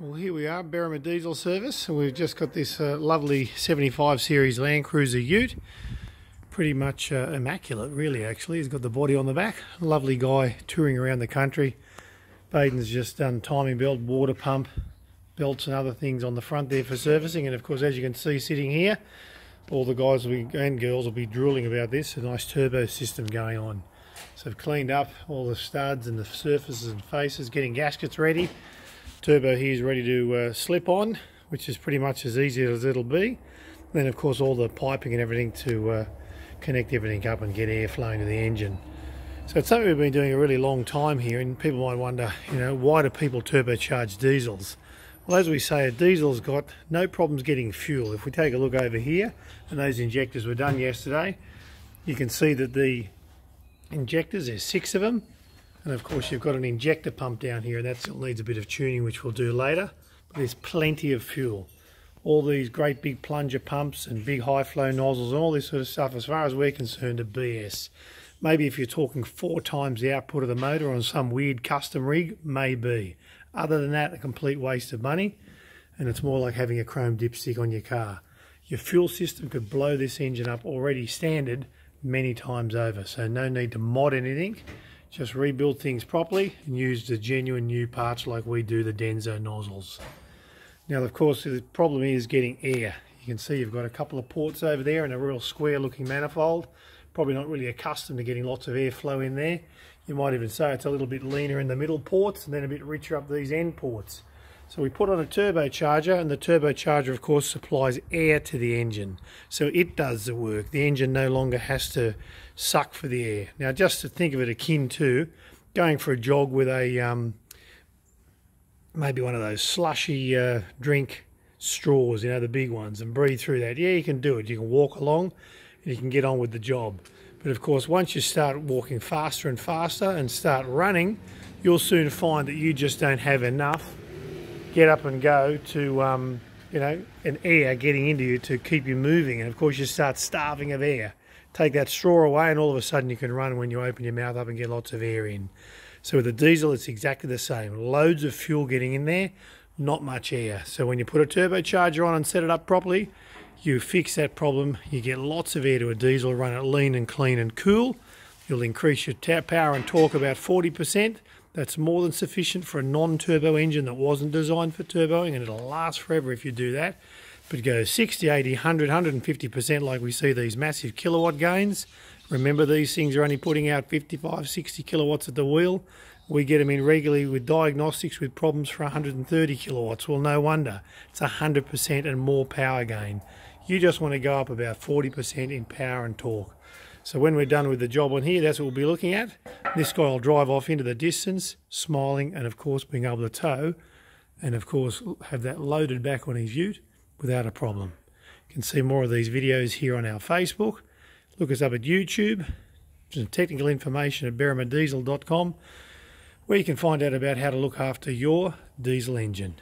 Well, here we are, Berrima Diesel Service, and we've just got this uh, lovely 75 Series Land Cruiser Ute. Pretty much uh, immaculate, really, actually. He's got the body on the back. Lovely guy touring around the country. Baden's just done timing belt, water pump, belts and other things on the front there for servicing. And of course, as you can see sitting here, all the guys be, and girls will be drooling about this. A nice turbo system going on. So I've cleaned up all the studs and the surfaces and faces, getting gaskets ready turbo here is ready to uh, slip on which is pretty much as easy as it'll be. Then of course all the piping and everything to uh, connect everything up and get air flowing to the engine. So it's something we've been doing a really long time here and people might wonder you know why do people turbocharge diesels? Well as we say a diesel's got no problems getting fuel. If we take a look over here and those injectors were done yesterday you can see that the injectors there's six of them and of course you've got an injector pump down here and that still needs a bit of tuning which we'll do later. But there's plenty of fuel. All these great big plunger pumps and big high flow nozzles and all this sort of stuff as far as we're concerned are BS. Maybe if you're talking four times the output of the motor on some weird custom rig, maybe. Other than that, a complete waste of money and it's more like having a chrome dipstick on your car. Your fuel system could blow this engine up already standard many times over, so no need to mod anything just rebuild things properly and use the genuine new parts like we do the Denso nozzles. Now of course the problem is getting air. You can see you've got a couple of ports over there and a real square looking manifold. Probably not really accustomed to getting lots of airflow in there. You might even say it's a little bit leaner in the middle ports and then a bit richer up these end ports. So we put on a turbocharger and the turbocharger of course supplies air to the engine. So it does the work. The engine no longer has to suck for the air. Now just to think of it akin to going for a jog with a um, maybe one of those slushy uh, drink straws, you know, the big ones and breathe through that. Yeah, you can do it. You can walk along and you can get on with the job. But of course, once you start walking faster and faster and start running, you'll soon find that you just don't have enough get up and go to, um, you know, an air getting into you to keep you moving. And of course, you start starving of air. Take that straw away, and all of a sudden, you can run when you open your mouth up and get lots of air in. So with the diesel, it's exactly the same. Loads of fuel getting in there, not much air. So when you put a turbocharger on and set it up properly, you fix that problem. You get lots of air to a diesel, run it lean and clean and cool. You'll increase your power and torque about 40%. That's more than sufficient for a non-turbo engine that wasn't designed for turboing and it'll last forever if you do that. But go 60, 80, 100, 150% like we see these massive kilowatt gains. Remember these things are only putting out 55, 60 kilowatts at the wheel. We get them in regularly with diagnostics with problems for 130 kilowatts. Well, no wonder. It's 100% and more power gain. You just want to go up about 40% in power and torque. So when we're done with the job on here, that's what we'll be looking at. This guy will drive off into the distance, smiling, and of course being able to tow, and of course have that loaded back on his ute without a problem. You can see more of these videos here on our Facebook. Look us up at YouTube. Some technical information at berrimadiesel.com where you can find out about how to look after your diesel engine.